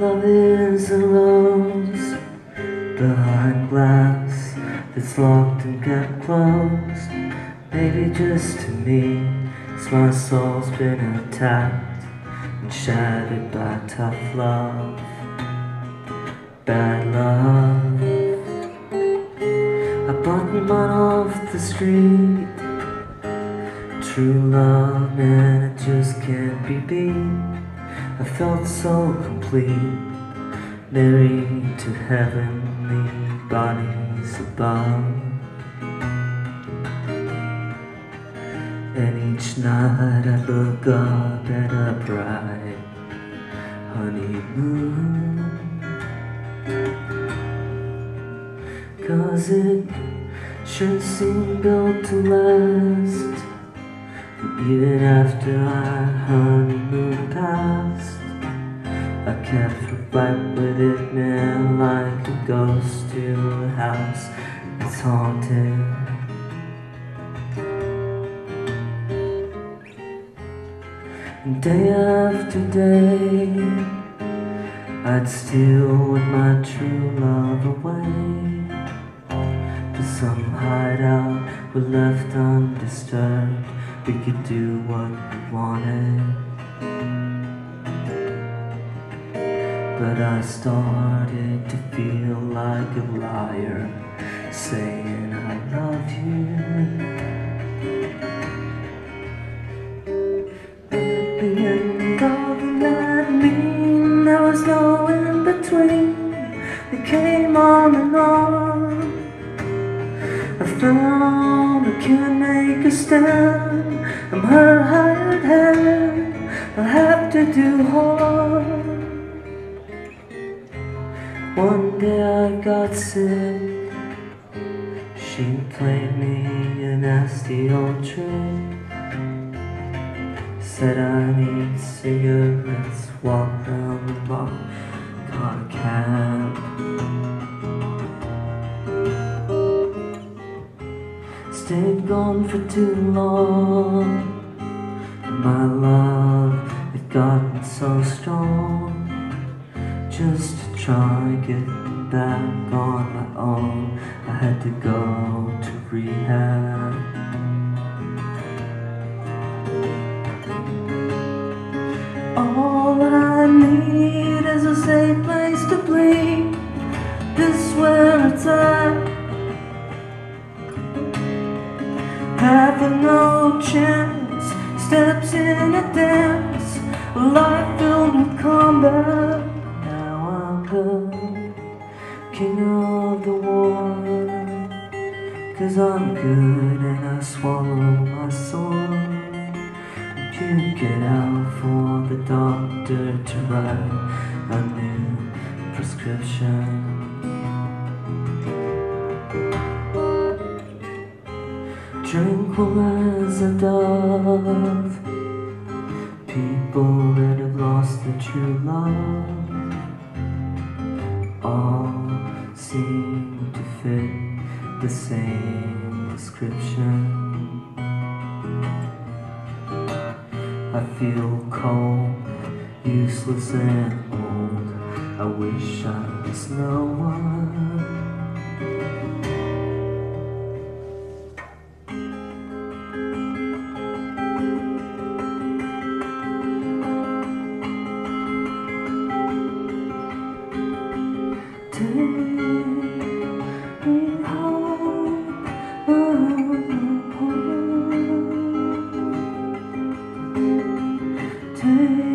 love is a rose behind glass that's locked and kept closed. Maybe just to me, as my soul's been attacked and shattered by tough love, bad love. I bought mine off the street. True love, and it just can't be beat. I felt so complete, married to heavenly bodies above. And each night I look up at a bright honeymoon. Cause it sure seemed built to last. Even after our honeymoon passed, I kept right with it, man, like a ghost to a house that's haunted. Day after day, I'd steal with my true love away to some hideout we left undisturbed we could do what we wanted. But I started to feel like a liar, saying I love you. At the end of the night, there was no in between. It came on and on. I found I can't make a stand. I'm her hired hand. I'll have to do hard. One day I got sick. She played me a nasty old trick. Said I need cigarettes, walk round the block, caught a cab. Stayed gone for too long. My love had gotten so strong. Just to get back on my own, I had to go to rehab. All I need is a safe place to bleed. This where it's at. Having no chance, steps in a dance, life filled with combat. King of the war. Cause I'm good and I swallow my sword. You get out for the doctor to write a new prescription. Tranquil as a dove People that have lost their true love the same description. I feel cold, useless and old. I wish I was no one. Take Take